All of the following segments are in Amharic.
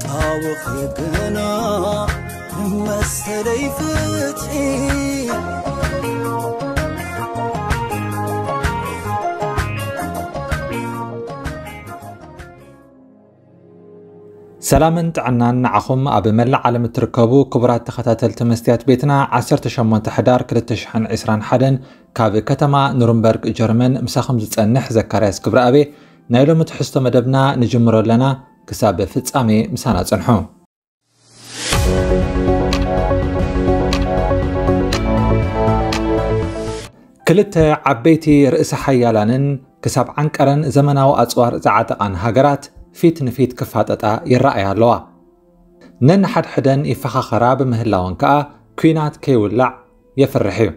ክጣውኺ ግና መሰለይ ፍትሒ ሰላምን ጥዕናን ንዓኹም ኣብ መላእ ዓለም እትርከቡ ክቡራት ተኸታተልቲ መስትያት ቤትና 18 ሕዳር 2021 ካብ ከተማ ኑርንበርግ ጀርመን ምሳኹም ዝፀንሕ ዘካርያስ ክብረኣቤ ናይ ሎሚ ትሕዝቶ መደብና ንጅምሮ ኣለና ክሳብ ፍጻሜ ምሳና ፅንሑ ክልተ ዓበይቲ ርእሲ ሓያላንን ክሳብ ዓንቀረን ዘመናዊ ኣፅዋር ዝዓጠቓን ሃገራት ፊት ንፊት ክፋጠጣ ይረኣያ ኣለዋ ነንሓድሕደን ይፈኻኸራ ብምህላወን ከዓ ኩናት ከይውላዕ የፍርሕ እዩ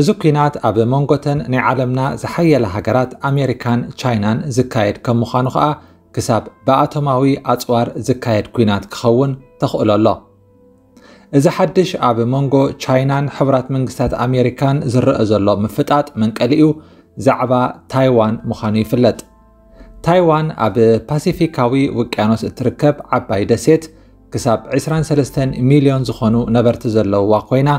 እዚ ኩናት ኣብ መንጎተን ናይ ዓለምና ዝሓየለ ሃገራት ኣሜሪካን ቻይናን ዝካየድ ከም ምዃኑ ከዓ ክሳብ ብኣቶማዊ ኣፅዋር ዝካየድ ኩናት ክኸውን ተኽእሎ ኣሎ እዚ ሓድሽ ኣብ መንጎ ቻይናን ሕቡራት መንግስታት ኣሜሪካን ዝረአ ዘሎ ምፍጣጥ መንቀሊኡ ዛዕባ ታይዋን ምዃኑ ይፍለጥ ታይዋን ኣብ ፓሲፊካዊ ውቅያኖስ እትርከብ ዓባይ ደሴት ክሳብ 23 ሚልዮን ዝኾኑ ነበርቲ ዘለውዋ ኮይና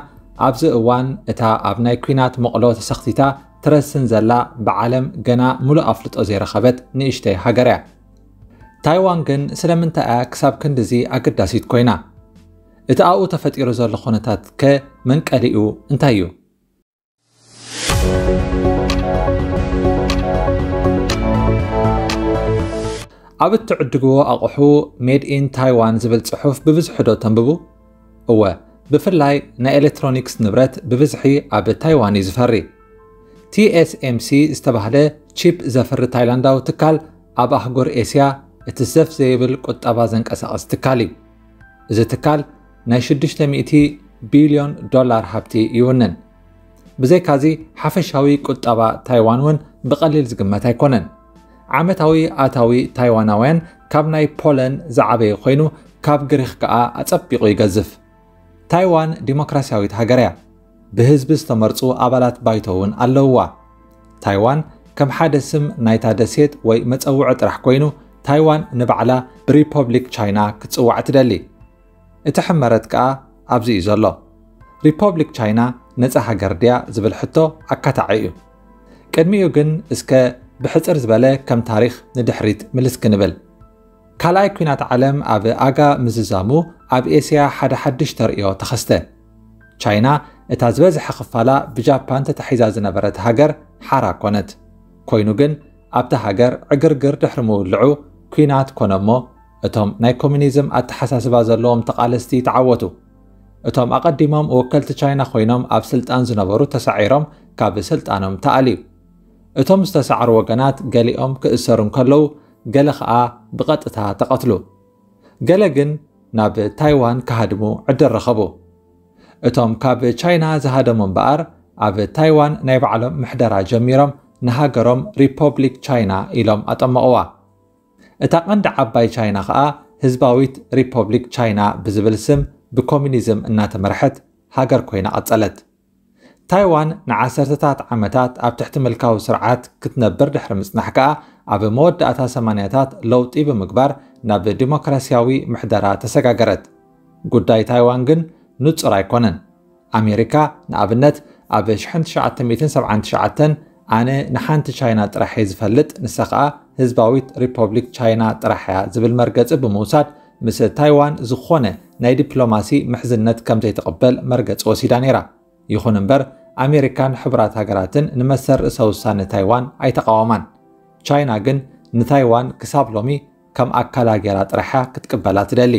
ኣብዚ እዋን እታ ኣብ ናይ ኩናት መቕሎ ተሰኽቲታ ትረስን ዘላ ብዓለም ገና ሙሉእ ኣፍልጦ ዘይረኸበት ንእሽተይ ሃገር እያ ታይዋን ግን ስለምንታይ እያ ክሳብ ክንዲዚ ኣገዳሲት ኮይና እቲ ኣብኡ ተፈጢሩ ዘሎ ኩነታት ከ መንቀሊኡ እንታይ እዩ ኣብ እትዕድግዎ ኣቑሑ ሜድ ኢን ታይዋን ዝብል ፅሑፍ ብብዝሒ ዶ ተንብቡ እወ ብፍላይ ናይ ኤሌክትሮኒክስ ንብረት ብብዝሒ ኣብ ታይዋን እዩ ዝፈሪ ቲኤስኤምሲ ዝተባህለ ቺፕ ዘፍሪ ታይላንዳዊ ትካል ኣብ ኣህጉር ኤስያ እቲ ዘፍ ዘይብል ቁጠባ ዘንቀሳቐስ ትካል እዩ። እዚ ትካል ናይ 600 ቢልዮን ዶላር ሃብቲ ይውንን ብዘይካዚ ሓፈሻዊ ቁጠባ ታይዋን እውን ብቐሊል ዝግመት ኣይኮነን። ዓመታዊ ኣታዊ ታይዋናውያን ካብ ናይ ፖላንድ ዝዓበየ ኮይኑ ካብ ግሪክ ከዓ ኣጸቢቑ ይገዝፍ። ታይዋን ዲሞክራስያዊት ሃገር እያ። ብህዝቢ ዝተመርፁ ኣባላት ባይቶ እውን ኣለውዋ። ታይዋን ከም ሓደ ስም ናይታ ደሴት ወይ መፀውዒ ጥራሕ ኮይኑ ታይዋን ንባዕላ ብሪፐብሊክ ቻይና ክትፅዋዕ ትደሊ እቲ ሕመረት ከዓ ኣብዚ እዩ ዘሎ ሪፐብሊክ ቻይና ነፃ ሃገር ድያ ዝብል ሕቶ ኣካታዒ እዩ ቅድሚኡ ግን እስከ ብሕፅር ዝበለ ከም ታሪክ ንድሕሪት ምልስ ክንብል ካልኣይ ኩናት ዓለም ኣብ ኣጋ ምዝዛሙ ኣብ ኤስያ ሓደ ሓድሽ ተርእዮ ተኸስተ ቻይና እታ ዝበዝሐ ክፋላ ብጃፓን ተታሒዛ ዝነበረት ሃገር ሓራ ኮነት ኮይኑ ግን ኣብቲ ሃገር ዕግርግር ድሕሪ ምውልዑ ኩናት ኮነ እሞ እቶም ናይ ኮሚኒዝም ኣተሓሳስባ ዘለዎም ተቓለስቲ ተዓወቱ እቶም ኣቐዲሞም ወከልቲ ቻይና ኮይኖም ኣብ ስልጣን ዝነበሩ ተሳዒሮም ካብ ስልጣኖም ተኣልዩ እቶም ዝተሰዓሩ ወገናት ገሊኦም ክእሰሩ እንከለዉ ገለ ከዓ ብቐጥታ ተቐትሉ ገለ ግን ናብ ታይዋን ክሃድሙ ዕድል ረኸቡ እቶም ካብ ቻይና ዝሃደሙ እምበኣር ኣብ ታይዋን ናይ ባዕሎም ምሕደራ ጀሚሮም ንሃገሮም ሪፐብሊክ ቻይና ኢሎም ኣጠመቕዋ እታ ቀንዲ ዓባይ ቻይና ከዓ ህዝባዊት ሪፐብሊክ ቻይና ብዝብል ስም ብኮሚኒዝም እናተመርሐት ሃገር ኮይና ቀጸለት ታይዋን ንዓሰርተታት ዓመታት ኣብ ትሕቲ ምልካዊ ስርዓት ክትነብር ድሕሪ ምጽናሕ ከዓ ኣብ መወዳእታ ሰማንያታት ለውጢ ብምግባር ናብ ዲሞክራስያዊ ምሕደራ ተሰጋገረት። ጉዳይ ታይዋን ግን ንጹር ኣይኮነን። ኣሜሪካ ንኣብነት ኣብ 1979 ኣነ ንሓንቲ ቻይና እየ ዝፈልጥ ንሳ ከዓ ህዝባዊት ሪፐብሊክ ቻይና ጥራሕ እያ ዝብል መርገፂ ብምውሳድ ምስ ታይዋን ዝኾነ ናይ ዲፕሎማሲ ምሕዝነት ከም ዘይትቕበል መርገፂ ወሲዳ ነይራ። ይኹን እምበር ኣሜሪካን ሕቡራት ሃገራትን ንመሰር ርእሰ ውሳነ ታይዋን ኣይተቃወማን። ቻይና ግን ንታይዋን ክሳብ ሎሚ ከም ኣካላ ጌራ ጥራሕያ ክትቅበላ ትደሊ።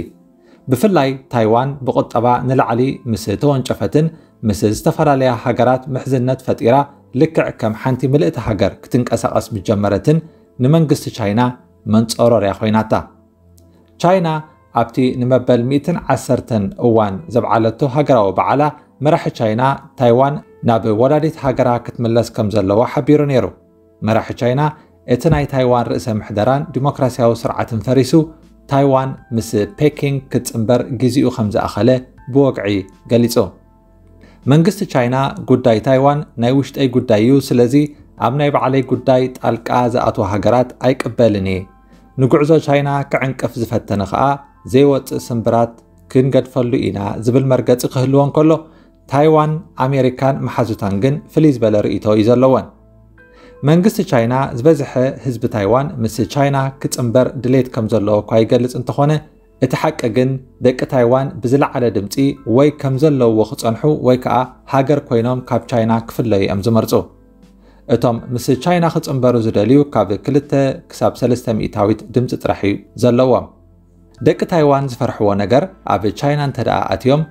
ብፍላይ ታይዋን ብቁጠባ ንላዕሊ ምስ ተወንጨፈትን ምስ ዝተፈላለያ ሃገራት ምሕዝነት ፈጢራ ልክዕ ከም ሓንቲ ምልእቲ ሃገር ክትንቀሳቐስ ብጀመረትን ንመንግስቲ ቻይና መንፀሮርያ ኮይናታ ቻይና ኣብቲ ንመበል 110 እዋን ዘብዓለቶ ሃገራዊ በዓላ መራሒ ቻይና ታይዋን ናብ ወላዲት ሃገራ ክትምለስ ከም ዘለዋ ሓቢሩ ነይሩ። መራሒ ቻይና እቲ ናይ ታይዋን ርእሰ ምሕደራን ዲሞክራስያዊ ስርዓትን ፈሪሱ ታይዋን ምስ ፔኪንግ ክትፅምበር ግዚኡ ከም ዝኣኸለ ብወግዒ ገሊጹ። መንግስቲ ቻይና ጉዳይ ታይዋን ናይ ውሽጠይ ጉዳይ እዩ። ስለዚ ኣብ ናይ ባዕለይ ጉዳይ ጣልቃ ዝኣትዋ ሃገራት ኣይቅበልን እየ። ንጉዕዞ ቻይና ክዕንቅፍ ዝፈተነ ከዓ ዘይወፅእ ስምብራት ክንገድፈሉ ኢና ዝብል መርገፂ ክህልዎ እንከሎ ታይዋን ኣሜሪካን መሓዙታን ግን ፍልይ ዝበለ ርእቶ እዩ ዘለወን መንግስቲ ቻይና ዝበዝሐ ህዝቢ ታይዋን ምስ ቻይና ክፅምበር ድሌት ከም ዘለዎ እኳ ይገልጽ እንተኾነ እቲ ሓቂ ግን ደቂ ታይዋን ብዝለዓለ ድምፂ ወይ ከም ዘለውዎ ክፀንሑ ወይ ከዓ ሃገር ኮይኖም ካብ ቻይና ክፍለዩ እዮም ዝመርፁ እቶም ምስ ቻይና ክፅምበሩ ዝደልዩ ካብ 2 ክሳብ 3 ሚእታዊት ድምፂ ጥራሕ እዩ ዘለዎም ደቂ ታይዋን ዝፈርሕዎ ነገር ኣብ ቻይና እንተደኣ ኣትዮም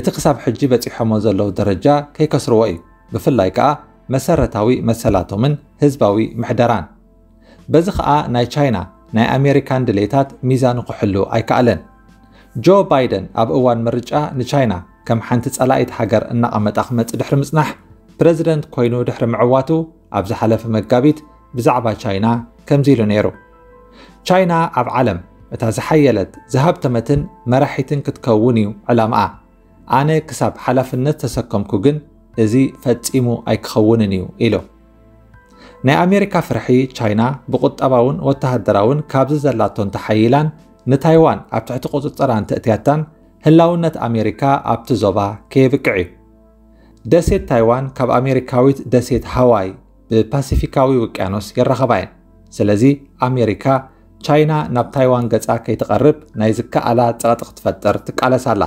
እቲ ክሳብ ሕጂ በፂሖሞ ዘለዉ ደረጃ ከይከስርዎ እዩ ብፍላይ ከዓ መሰረታዊ መሰላቶምን ህዝባዊ ምሕደራን በዚ ከዓ ናይ ቻይና ናይ ኣሜሪካን ድሌታት ሚዛኑ ክሕሉ ኣይከኣለን ጆ ባይደን ኣብ እዋን ምርጫ ንቻይና ከም ሓንቲ ጸላኢት ሃገር እናቐመጣ ክመፅእ ድሕሪ ምጽናሕ ፕረዚደንት ኮይኑ ድሕሪ ምዕዋቱ ኣብ ዝሓለፈ መጋቢት ብዛዕባ ቻይና ከምዚ ኢሉ ነይሩ ቻይና ኣብ ዓለም እታ ዝሓየለት ዝሃብተመትን መራሒትን ክትከውን እዩ ዕላምኣ ኣነ ክሳብ ሓላፍነት ተሰከምኩ ግን እዚ ፈጺሙ ኣይክኸውንን እዩ ኢሉ ናይ ኣሜሪካ ፍርሒ ቻይና ብቁጠባውን ወተሃደራውን ካብዚ ዘላቶን ተሓይላን ንታይዋን ኣብ ትሕቲ ቁፅፅራን ትእትያታን ህላውነት ኣሜሪካ ኣብቲ ዞባ ከየብቅዕ እዩ ደሴት ታይዋን ካብ ኣሜሪካዊት ደሴት ሃዋይ ብፓሲፊካዊ ውቅያኖስ የራኸባ እየን። ስለዚ ኣሜሪካ ቻይና ናብ ታይዋን ገጻ ከይትቐርብ ናይ ዝከኣላ ፀቕጢቕ ትፈጥር ትቃለስ ኣላ።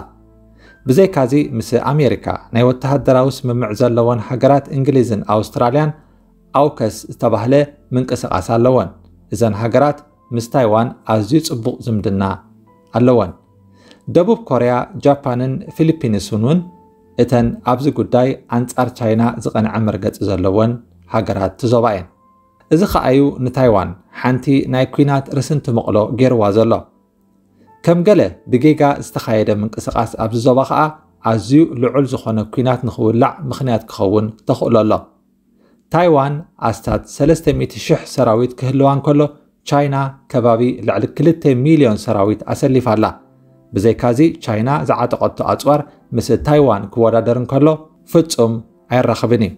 ብዘይካዚ ምስ ኣሜሪካ ናይ ወተሃደራዊ ስምምዕ ዘለዎን ሃገራት እንግሊዝን ኣውስትራልያን ኣውከስ ዝተባህለ ምንቅስቓስ ኣለወን። እዘን ሃገራት ምስ ታይዋን ኣዝዩ ጽቡቕ ዝምድና ኣለወን። ደቡብ ኮርያ ጃፓንን ፊሊፒንስን እውን እተን ኣብዚ ጉዳይ ኣንጻር ቻይና ዝቐንዐ መርገፂ ዘለወን ሃገራት እቲ ዞባ እየን እዚ ከዓ እዩ ንታይዋን ሓንቲ ናይ ኩናት ርስንቲ መቕሎ ገይርዋ ዘሎ። ከም ገለ ብጌጋ ዝተኻየደ ምንቅስቓስ ኣብዚ ዞባ ከዓ ኣዝዩ ልዑል ዝኾነ ኩናት ንኽውላዕ ምኽንያት ክኸውን ተኽእሎ ኣሎ። ታይዋን ኣስታት 300,000 ሰራዊት ክህልዋ እንከሎ ቻይና ከባቢ ልዕሊ 2 ሚልዮን ሰራዊት ኣሰሊፋ ኣላ ብዘይካዚ ቻይና ዝዓጠቐቶ ኣፅዋር ምስ ታይዋን ክወዳደር እንከሎ ፍጹም ኣይራኸብን እዩ።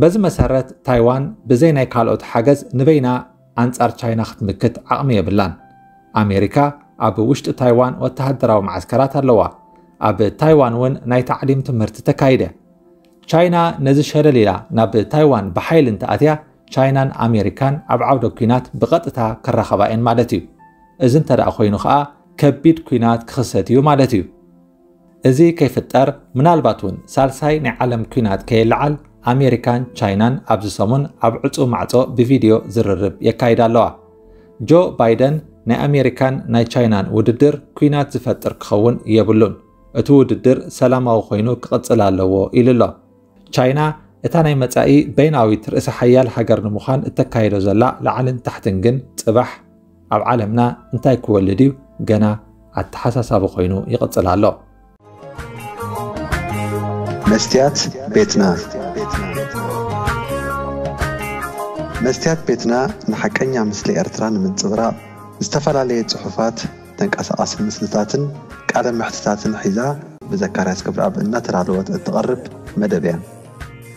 በዚ መሰረት ታይዋን ብዘይ ናይ ካልኦት ሓገዝ ንበይና ኣንጻር ቻይና ክትምክት ዓቕሚ የብላን። ኣሜሪካ ኣብ ውሽጢ ታይዋን ወተሃደራዊ ማዓስከራት ኣለዋ። ኣብ ታይዋን እውን ናይ ታዕሊም ትምህርቲ ተካይደ። ቻይና ነዚ ሸለሊላ ናብ ታይዋን ብሓይሊ እንተኣትያ ቻይናን ኣሜሪካን ኣብ ዓውደ ኩናት ብቐጥታ ክራኸባ እየን ማለት እዩ። እዚ እንተ ኮይኑ ከዓ ከቢድ ኩናት ክኽሰት እዩ ማለት እዩ። እዚ ከይፍጠር ምናልባት እውን ሳልሳይ ናይ ዓለም ኩናት ከየለዓል ኣሜሪካን ቻይናን ኣብዚ ሰሙን ኣብ ዕፁ ማዕፆ ብቪድዮ ዝርርብ የካይዳ ኣለዋ። ጆ ባይደን ናይ ኣሜሪካን ናይ ቻይናን ውድድር ኩናት ዝፈጥር ክኸውን የብሉን። እቲ ውድድር ሰላማዊ ኮይኑ ክቕፅል ኣለዎ ኢሉ ኣሎ። ቻይና እታ ናይ መጻኢ በይናዊት ርእሲ ሓያል ሃገር ንምዃን እተካይዶ ዘላ ላዕልን ታሕትን ግን ጽባሕ ኣብ ዓለምና እንታይ ክወልድ እዩ ገና ኣተሓሳሳቢ ኮይኑ ይቕፅል ኣሎ። መስትያት ቤትና። መስትያት ቤትና ንሓቀኛ ምስሊ ኤርትራ ንምንፅብራቕ ዝተፈላለየ ፅሑፋት ተንቀሳቐሲ ምስልታትን ቃለ ምሕትታትን ሒዛ ብዘካርያስ ክብረኣብ እናተዳለወት እትቐርብ መደብ እያ።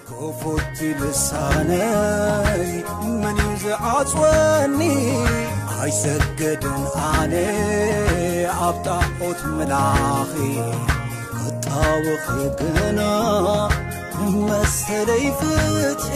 ክፉቲ ልሳነይ መን እዩ ዝዓፅወኒ ኣይሰገድን ኣነ ኣብ ጣዖት መላኺ ክጣውኺ ግና መሰለይ ፍትሒ